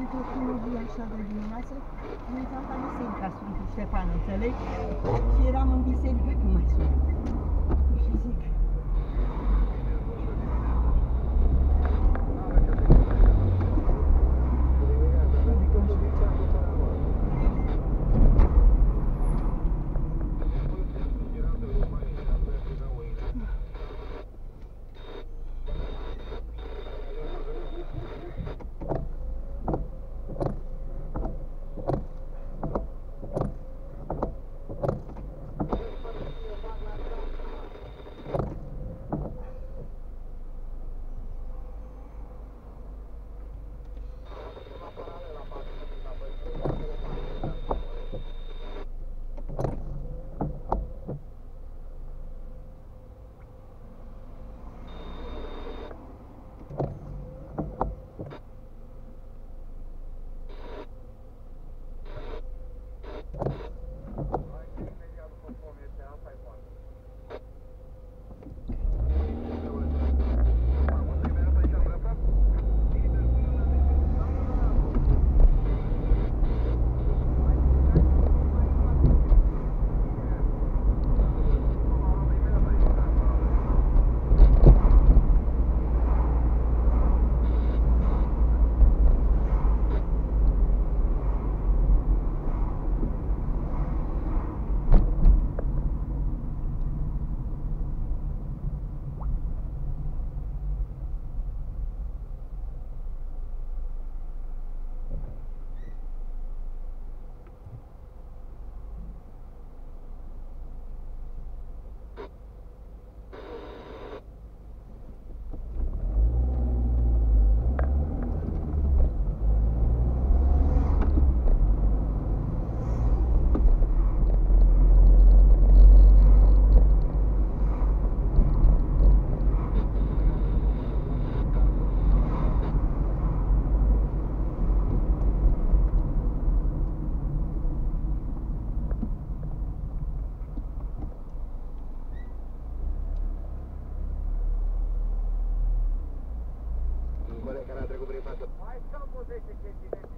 într-o comedie așa de dimineață, mă uitam la biserica Sfântul Ștefan, înțelegi? Și eram în biserică, cum mai sunt. Thank you.